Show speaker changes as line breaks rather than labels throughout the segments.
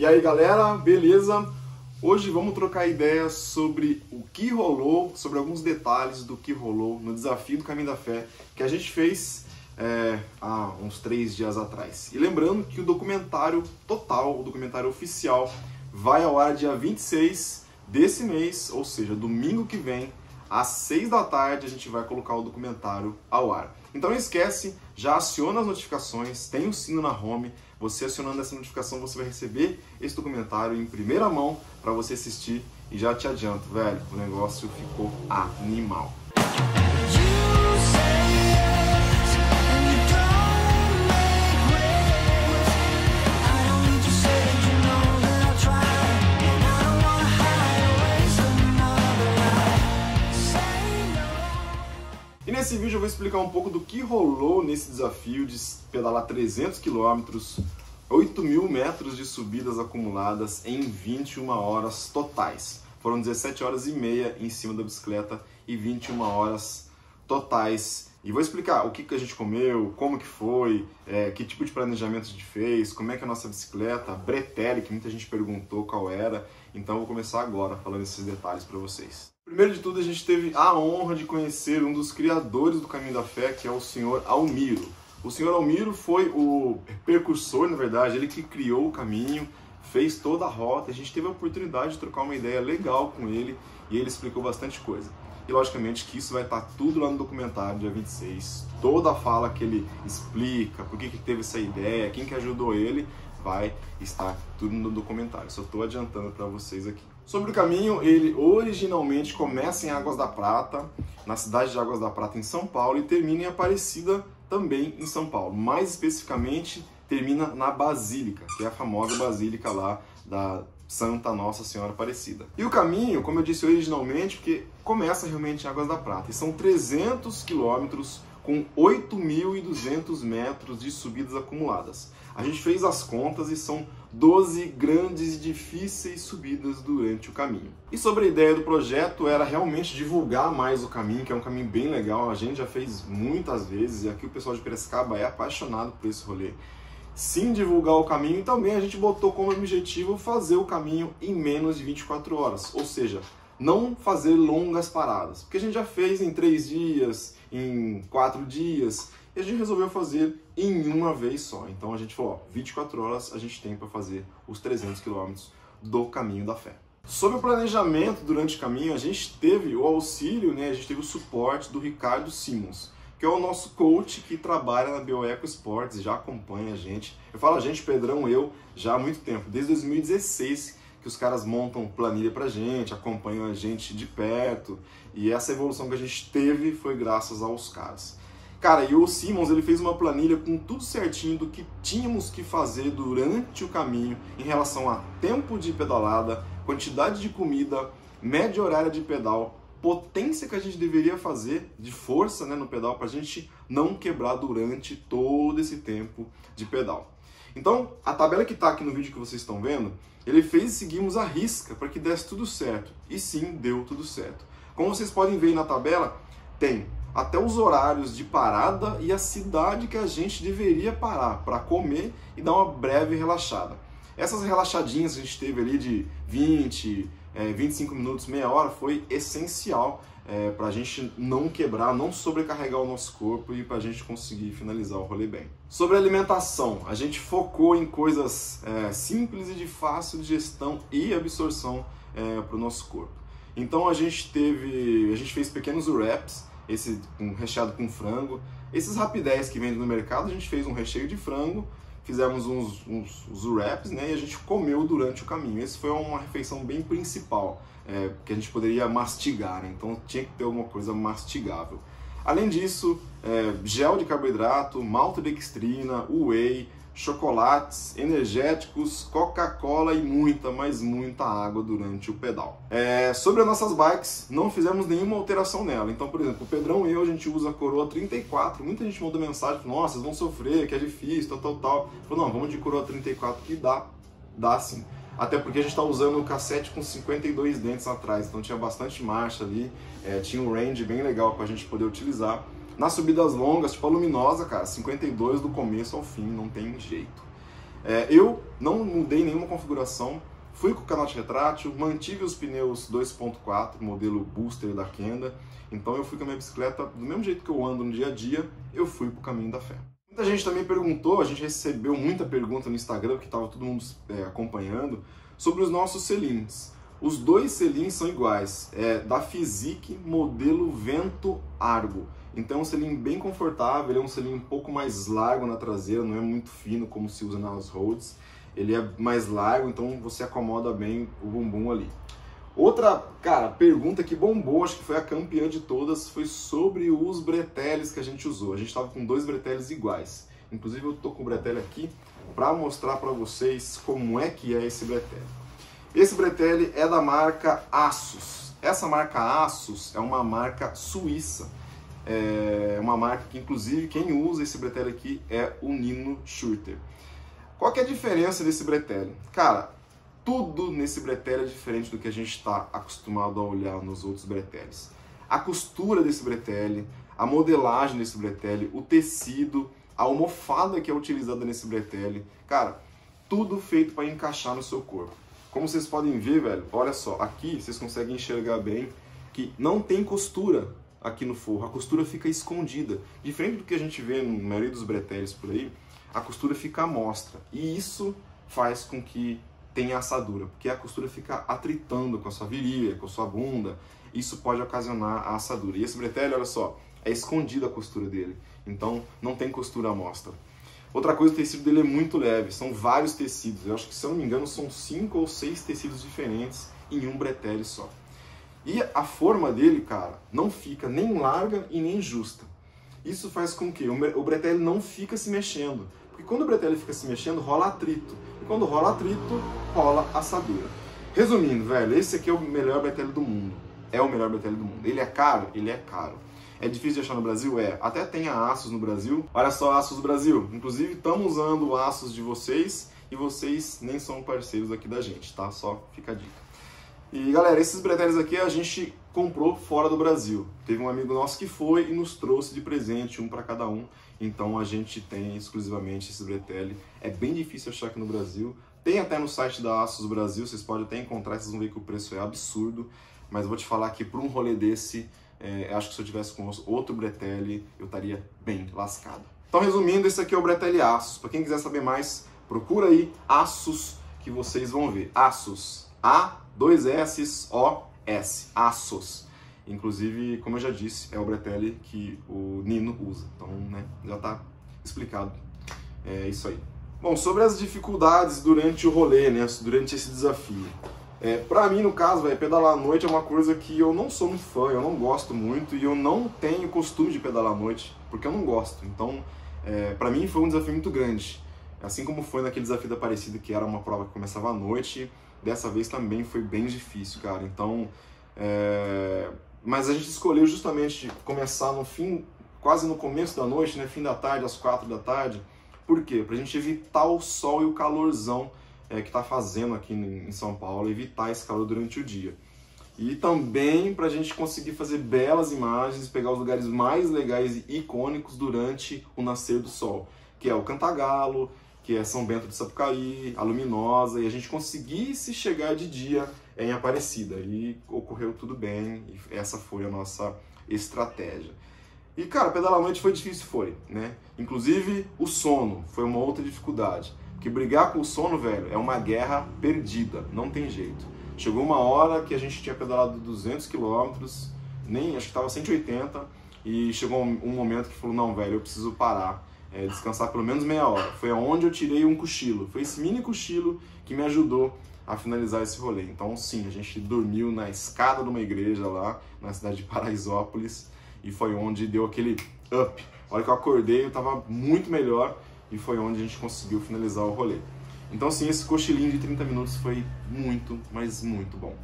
E aí galera, beleza? Hoje vamos trocar ideias sobre o que rolou, sobre alguns detalhes do que rolou no desafio do Caminho da Fé que a gente fez é, há uns três dias atrás. E lembrando que o documentário total, o documentário oficial, vai ao ar dia 26 desse mês, ou seja, domingo que vem, às 6 da tarde, a gente vai colocar o documentário ao ar. Então não esquece, já aciona as notificações, tem o sino na home. Você acionando essa notificação, você vai receber esse documentário em primeira mão para você assistir. E já te adianto, velho, o negócio ficou animal. Nesse vídeo eu vou explicar um pouco do que rolou nesse desafio de pedalar 300 quilômetros, 8 mil metros de subidas acumuladas em 21 horas totais. Foram 17 horas e meia em cima da bicicleta e 21 horas totais. E vou explicar o que, que a gente comeu, como que foi, é, que tipo de planejamento a gente fez, como é que é a nossa bicicleta, Bretelle, que muita gente perguntou qual era. Então vou começar agora falando esses detalhes para vocês. Primeiro de tudo, a gente teve a honra de conhecer um dos criadores do Caminho da Fé, que é o senhor Almiro. O senhor Almiro foi o precursor, na verdade, ele que criou o caminho, fez toda a rota. A gente teve a oportunidade de trocar uma ideia legal com ele e ele explicou bastante coisa. E logicamente que isso vai estar tudo lá no documentário, dia 26. Toda a fala que ele explica, por que, que teve essa ideia, quem que ajudou ele, vai estar tudo no documentário. Só estou adiantando para vocês aqui. Sobre o caminho, ele originalmente começa em Águas da Prata, na cidade de Águas da Prata, em São Paulo, e termina em Aparecida, também em São Paulo. Mais especificamente, termina na Basílica, que é a famosa Basílica lá da Santa Nossa Senhora Aparecida. E o caminho, como eu disse originalmente, porque começa realmente em Águas da Prata, e são 300 quilômetros com 8.200 metros de subidas acumuladas. A gente fez as contas e são 12 grandes e difíceis subidas durante o caminho. E sobre a ideia do projeto era realmente divulgar mais o caminho, que é um caminho bem legal, a gente já fez muitas vezes e aqui o pessoal de Piracicaba é apaixonado por esse rolê. Sim, divulgar o caminho e também a gente botou como objetivo fazer o caminho em menos de 24 horas, ou seja, não fazer longas paradas, porque a gente já fez em 3 dias, em 4 dias, e a gente resolveu fazer em uma vez só. Então a gente falou, ó, 24 horas a gente tem para fazer os 300 quilômetros do caminho da fé. Sobre o planejamento durante o caminho, a gente teve o auxílio, né, a gente teve o suporte do Ricardo Simons, que é o nosso coach que trabalha na Bioeco Sports, já acompanha a gente. Eu falo a gente, Pedrão, eu, já há muito tempo, desde 2016 que os caras montam planilha pra gente, acompanham a gente de perto, e essa evolução que a gente teve foi graças aos caras. Cara, e o Simmons ele fez uma planilha com tudo certinho do que tínhamos que fazer durante o caminho em relação a tempo de pedalada, quantidade de comida, média horária de pedal, potência que a gente deveria fazer de força né, no pedal para a gente não quebrar durante todo esse tempo de pedal. Então, a tabela que está aqui no vídeo que vocês estão vendo, ele fez e seguimos a risca para que desse tudo certo. E sim, deu tudo certo. Como vocês podem ver na tabela, tem até os horários de parada e a cidade que a gente deveria parar para comer e dar uma breve relaxada. Essas relaxadinhas que a gente teve ali de 20, é, 25 minutos, meia hora, foi essencial é, para a gente não quebrar, não sobrecarregar o nosso corpo e para a gente conseguir finalizar o rolê bem. Sobre alimentação, a gente focou em coisas é, simples e de fácil digestão e absorção é, para o nosso corpo. Então a gente teve, a gente fez pequenos wraps esse um recheado com frango. Esses rapidez que vendem no mercado, a gente fez um recheio de frango, fizemos uns, uns, uns wraps, né, e a gente comeu durante o caminho. Esse foi uma refeição bem principal, é, que a gente poderia mastigar, né? então tinha que ter alguma coisa mastigável. Além disso, é, gel de carboidrato, maltodextrina, whey, chocolates, energéticos, Coca-Cola e muita, mas muita água durante o pedal. É, sobre as nossas bikes, não fizemos nenhuma alteração nela. Então, por exemplo, o Pedrão e eu, a gente usa a coroa 34. Muita gente mandou mensagem, nossa, vocês vão sofrer, que é difícil, tal, tal, tal. Falou, não, vamos de coroa 34 que dá, dá sim. Até porque a gente está usando o cassete com 52 dentes atrás, então tinha bastante marcha ali, é, tinha um range bem legal para a gente poder utilizar. Nas subidas longas, tipo a luminosa, cara, 52 do começo ao fim, não tem jeito. É, eu não mudei nenhuma configuração, fui com o canote retrátil, mantive os pneus 2.4, modelo booster da Kenda, então eu fui com a minha bicicleta do mesmo jeito que eu ando no dia a dia, eu fui para o caminho da fé. Muita gente também perguntou, a gente recebeu muita pergunta no Instagram, que estava todo mundo é, acompanhando, sobre os nossos selins. Os dois selins são iguais, é da Physique modelo Vento Argo. Então é um selim bem confortável, ele é um selim um pouco mais largo na traseira, não é muito fino como se usa nas roads. Ele é mais largo, então você acomoda bem o bumbum ali. Outra, cara, pergunta que bombou, acho que foi a campeã de todas, foi sobre os breteles que a gente usou. A gente estava com dois breteles iguais. Inclusive eu tô com o bretelle aqui para mostrar para vocês como é que é esse bretelle. Esse bretelle é da marca Asus. Essa marca Asus é uma marca suíça é uma marca que, inclusive, quem usa esse bretelle aqui é o Nino Schurter. Qual que é a diferença desse bretelle? Cara, tudo nesse bretelle é diferente do que a gente está acostumado a olhar nos outros breteles. A costura desse bretelle, a modelagem desse bretelle, o tecido, a almofada que é utilizada nesse bretelle, cara, tudo feito para encaixar no seu corpo. Como vocês podem ver, velho, olha só, aqui vocês conseguem enxergar bem que não tem costura aqui no forro, a costura fica escondida. Diferente do que a gente vê na maioria dos breteles por aí, a costura fica à mostra. E isso faz com que tenha assadura, porque a costura fica atritando com a sua virilha, com a sua bunda. Isso pode ocasionar a assadura. E esse bretelle, olha só, é escondida a costura dele. Então não tem costura à mostra. Outra coisa, o tecido dele é muito leve, são vários tecidos. Eu acho que, se eu não me engano, são cinco ou seis tecidos diferentes em um bretelle só. E a forma dele, cara, não fica nem larga e nem justa. Isso faz com que o bretelle não fica se mexendo. Porque quando o bretelle fica se mexendo, rola atrito. E quando rola atrito, rola assadura. Resumindo, velho, esse aqui é o melhor bretelle do mundo. É o melhor bretelle do mundo. Ele é caro? Ele é caro. É difícil de achar no Brasil? É. Até tem a Asus no Brasil. Olha só, Asus do Brasil. Inclusive, estamos usando o Asus de vocês e vocês nem são parceiros aqui da gente, tá? Só fica a dica. E galera, esses breteles aqui a gente comprou fora do Brasil. Teve um amigo nosso que foi e nos trouxe de presente, um para cada um. Então a gente tem exclusivamente esse bretelle. É bem difícil achar aqui no Brasil. Tem até no site da Asus Brasil, vocês podem até encontrar, vocês vão ver que o preço é absurdo. Mas vou te falar que para um rolê desse, é, acho que se eu tivesse com outro bretelle, eu estaria bem lascado. Então resumindo, esse aqui é o bretelle Asus. Para quem quiser saber mais, procura aí Asus que vocês vão ver. Asus, A dois S, O, S, Asos. Inclusive, como eu já disse, é o bretelle que o Nino usa. Então, né, já está explicado. É isso aí. Bom, sobre as dificuldades durante o rolê, né, durante esse desafio. É, pra mim, no caso, véio, pedalar à noite é uma coisa que eu não sou muito fã, eu não gosto muito e eu não tenho costume de pedalar à noite, porque eu não gosto. Então, é, para mim foi um desafio muito grande. Assim como foi naquele desafio da Aparecida, que era uma prova que começava à noite, dessa vez também foi bem difícil, cara. Então, é... mas a gente escolheu justamente começar no fim, quase no começo da noite, né, fim da tarde, às quatro da tarde. Por quê? Pra gente evitar o sol e o calorzão é, que tá fazendo aqui em São Paulo, evitar esse calor durante o dia. E também para a gente conseguir fazer belas imagens, pegar os lugares mais legais e icônicos durante o nascer do sol, que é o Cantagalo, que é São Bento de Sapucaí, a Luminosa, e a gente conseguisse chegar de dia em Aparecida. E ocorreu tudo bem, e essa foi a nossa estratégia. E, cara, pedalar à noite foi difícil, foi, né? Inclusive, o sono foi uma outra dificuldade. Porque brigar com o sono, velho, é uma guerra perdida, não tem jeito. Chegou uma hora que a gente tinha pedalado 200 quilômetros, nem, acho que estava 180, e chegou um momento que falou, não, velho, eu preciso parar é, descansar pelo menos meia hora. Foi aonde eu tirei um cochilo. Foi esse mini cochilo que me ajudou a finalizar esse rolê. Então, sim, a gente dormiu na escada de uma igreja lá, na cidade de Paraisópolis, e foi onde deu aquele up. A hora que eu acordei, eu estava muito melhor e foi onde a gente conseguiu finalizar o rolê. Então, sim, esse cochilinho de 30 minutos foi muito, mas muito bom.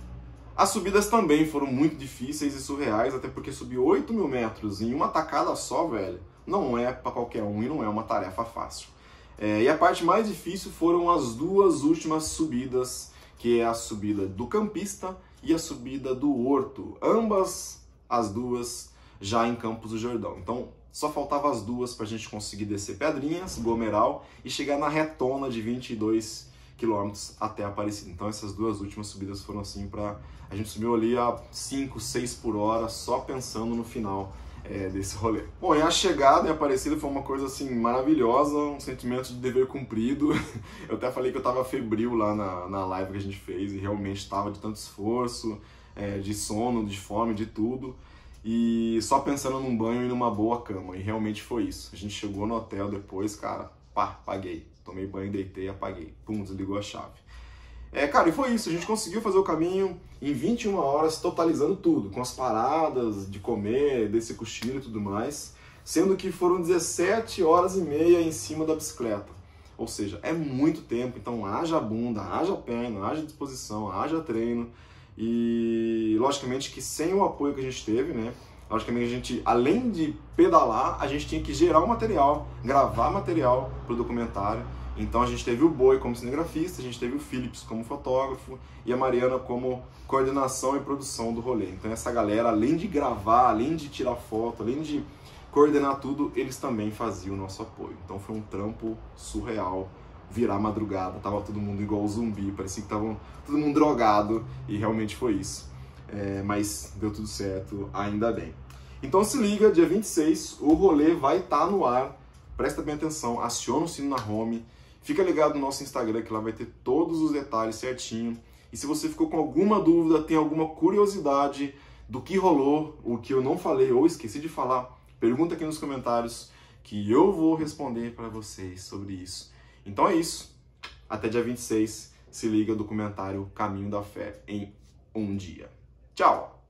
As subidas também foram muito difíceis e surreais, até porque subir 8 mil metros em uma tacada só, velho, não é para qualquer um e não é uma tarefa fácil. É, e a parte mais difícil foram as duas últimas subidas, que é a subida do campista e a subida do horto, ambas as duas já em Campos do Jordão. Então só faltava as duas para a gente conseguir descer Pedrinhas, Gomeral e chegar na retona de 22 quilômetros até Aparecida. Então essas duas últimas subidas foram assim para a gente subiu ali a 5, 6 por hora só pensando no final é, desse rolê. Bom, e a chegada em Aparecida foi uma coisa assim maravilhosa, um sentimento de dever cumprido. Eu até falei que eu tava febril lá na, na live que a gente fez e realmente estava de tanto esforço, é, de sono, de fome, de tudo. E só pensando num banho e numa boa cama. E realmente foi isso. A gente chegou no hotel depois, cara, pá, paguei. Tomei banho, deitei, apaguei. Pum, desligou a chave. É, cara, e foi isso. A gente conseguiu fazer o caminho em 21 horas, totalizando tudo, com as paradas de comer, desse cochilo e tudo mais, sendo que foram 17 horas e meia em cima da bicicleta. Ou seja, é muito tempo, então haja bunda, haja perna, haja disposição, haja treino. E logicamente que sem o apoio que a gente teve, né? Logicamente a gente, além de pedalar, a gente tinha que gerar o material, gravar material para o documentário então a gente teve o Boi como cinegrafista, a gente teve o Philips como fotógrafo e a Mariana como coordenação e produção do rolê. Então essa galera, além de gravar, além de tirar foto, além de coordenar tudo, eles também faziam o nosso apoio. Então foi um trampo surreal, virar madrugada, tava todo mundo igual zumbi, parecia que tava todo mundo drogado e realmente foi isso. É, mas deu tudo certo, ainda bem. Então se liga, dia 26, o rolê vai estar tá no ar. Presta bem atenção, aciona o sino na home Fica ligado no nosso Instagram que lá vai ter todos os detalhes certinho. E se você ficou com alguma dúvida, tem alguma curiosidade do que rolou, o que eu não falei ou esqueci de falar, pergunta aqui nos comentários que eu vou responder para vocês sobre isso. Então é isso. Até dia 26, se liga do documentário Caminho da Fé em um dia. Tchau!